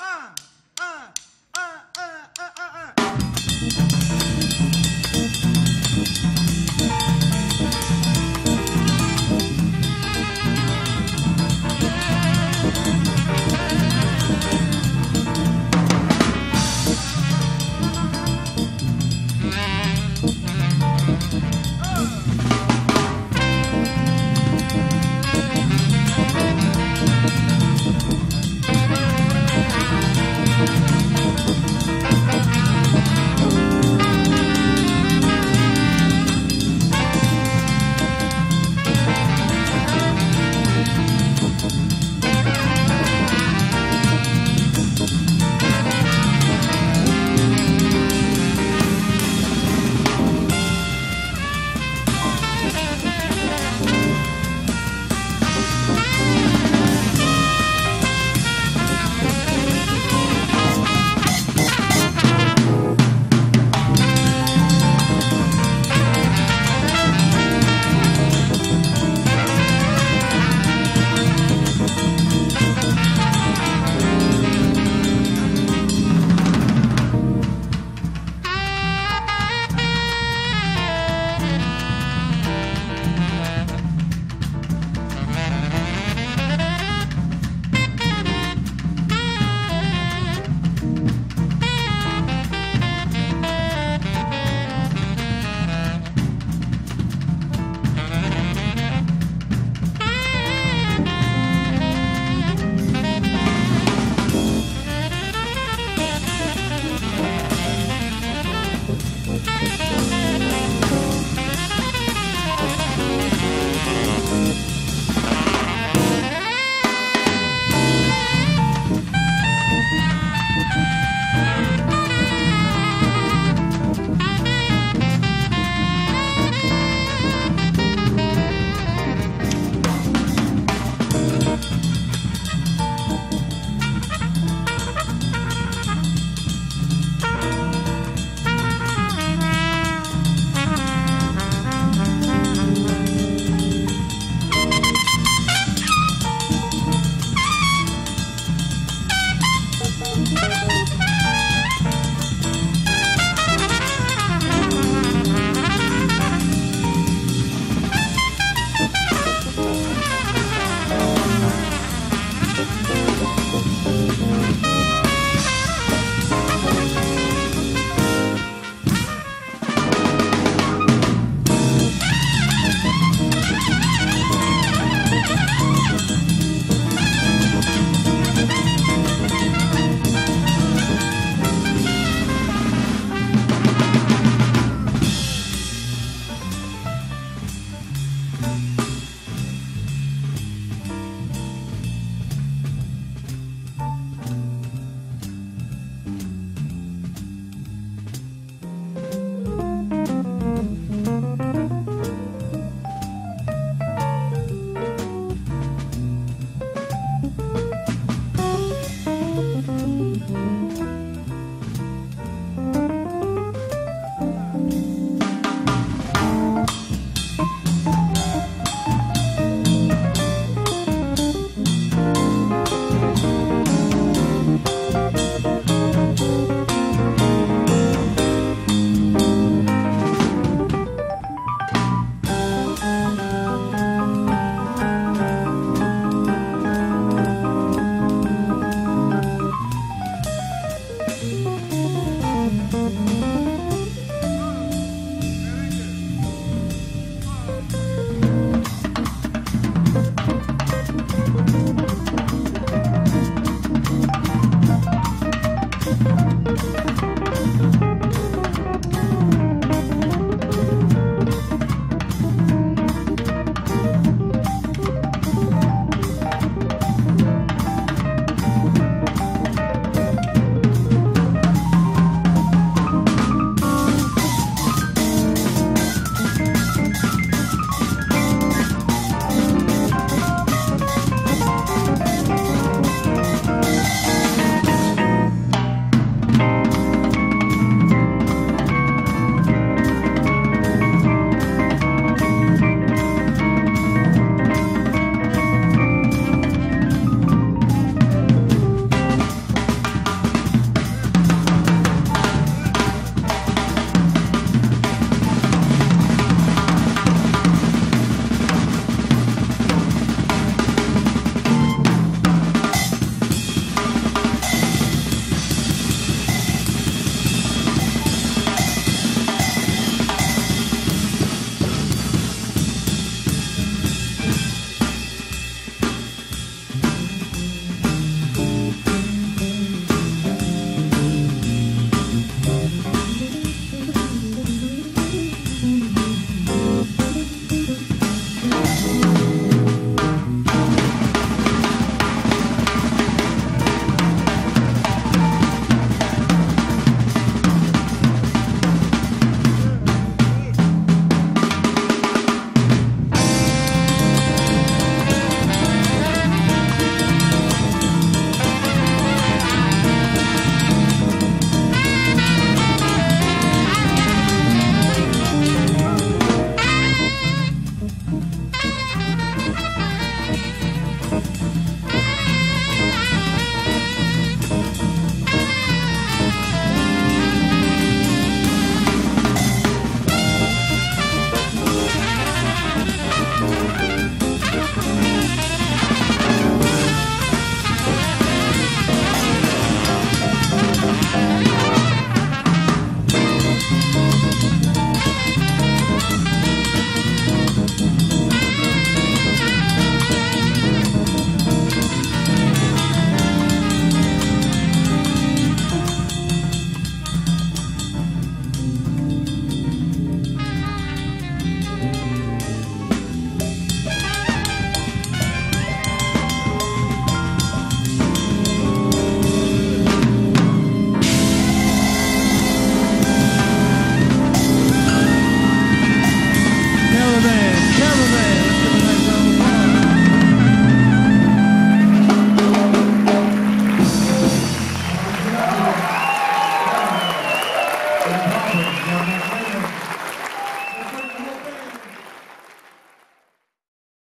Ah,